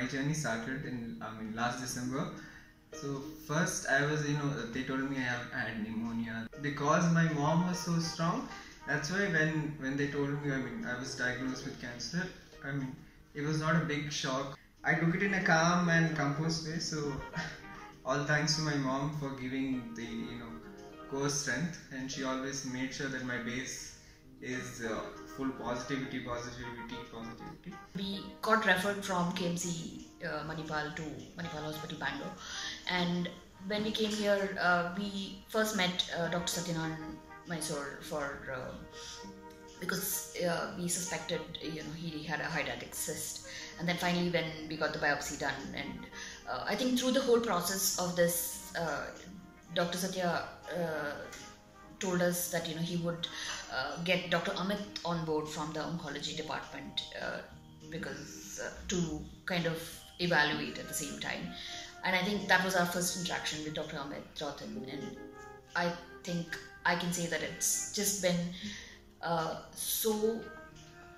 my journey started in I mean last December. So first I was you know they told me I have had pneumonia because my mom was so strong. That's why when when they told me I mean I was diagnosed with cancer. I mean it was not a big shock. I took it in a calm and composed way. So all thanks to my mom for giving the you know core strength, and she always made sure that my base is uh, full positivity, positivity, positivity. We got referred from KMC uh, Manipal to Manipal Hospital, Bangalore, and when we came here, uh, we first met uh, Dr. Satyanarayana Mysore for uh, because uh, we suspected you know he had a hydatid cyst, and then finally when we got the biopsy done, and I think through the whole process of this, Dr. Satya told us that you know he would uh, get Dr. Amit on board from the oncology department uh, because uh, to kind of evaluate at the same time. And I think that was our first interaction with Dr. Amit Rauthan, and I think I can say that it's just been uh, so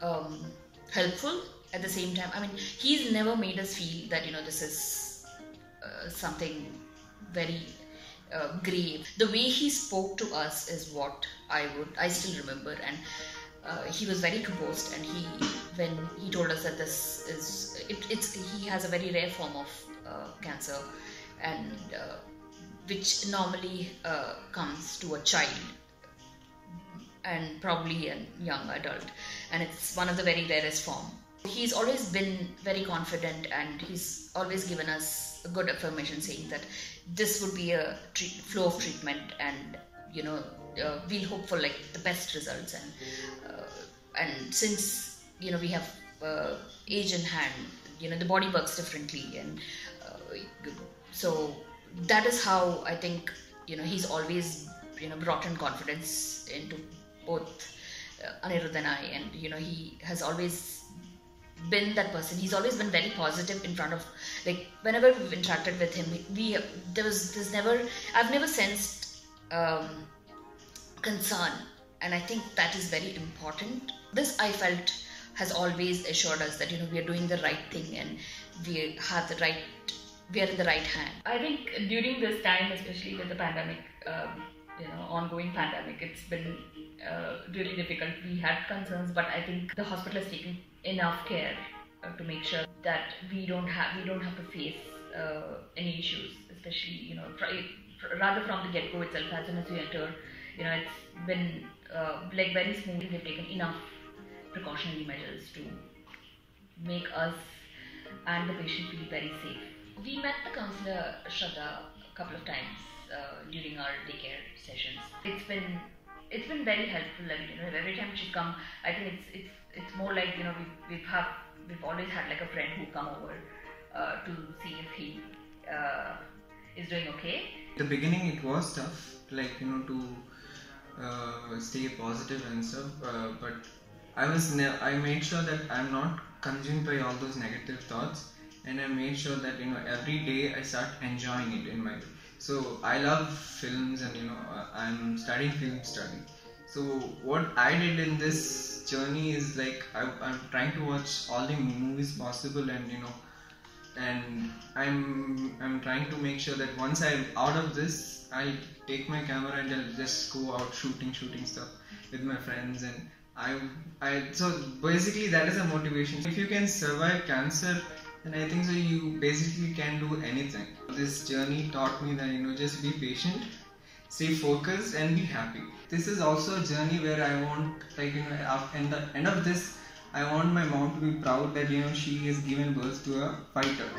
um, helpful at the same time. I mean, he's never made us feel that you know this is uh, something very uh, grave. The way he spoke to us is what I would I still remember, and uh, he was very composed. And he when he told us that this is it, it's he has a very rare form of uh, cancer, and uh, which normally uh, comes to a child and probably a young adult, and it's one of the very rarest form. He's always been very confident, and he's always given us a good affirmation saying that this would be a treat, flow of treatment and you know uh, we'll hope for like the best results. And uh, and since you know we have uh, age in hand you know the body works differently and uh, so that is how i think you know he's always you know brought in confidence into both uh, Anirudh and I. And you know he has always been that person. He's always been very positive in front of like whenever we've interacted with him. We there was there's never I've never sensed um, concern, and I think that is very important. This I felt has always assured us that you know we are doing the right thing and we have the right we are in the right hand. I think during this time, especially with the pandemic, um, you know, ongoing pandemic, it's been uh, really difficult. We had concerns, but I think the hospital has taken enough care uh, to make sure that we don't have we don't have to face uh, any issues, especially you know rather from the get go itself. As soon as we enter, you know it's been uh, like very smooth. They've taken enough precautionary measures to make us and the patient feel very safe. We met the counselor Shraddha a couple of times uh, during our daycare sessions. It's been it's been very helpful. Mean, you know, every time she come, I think it's it's it's more like you know we've we've have we've always had like a friend who come over uh, to see if he uh, is doing okay. The beginning it was tough, like you know to uh, stay positive and stuff, uh, but I was ne- I made sure that I'm not consumed by all those negative thoughts, and I made sure that you know every day I start enjoying it in my. So I love films, and you know I'm studying film study. So what I did in this journey is like I, I'm trying to watch all the movies possible and you know and I'm I'm trying to make sure that once I'm out of this I'll take my camera and I'll just go out shooting shooting stuff with my friends and I I so basically that is a motivation if you can survive cancer then I think so you basically can do anything. This journey taught me that you know just be patient stay focused and be happy. This is also a journey where i want like you know at the end of this i want my mom to be proud that you know she has given birth to a fighter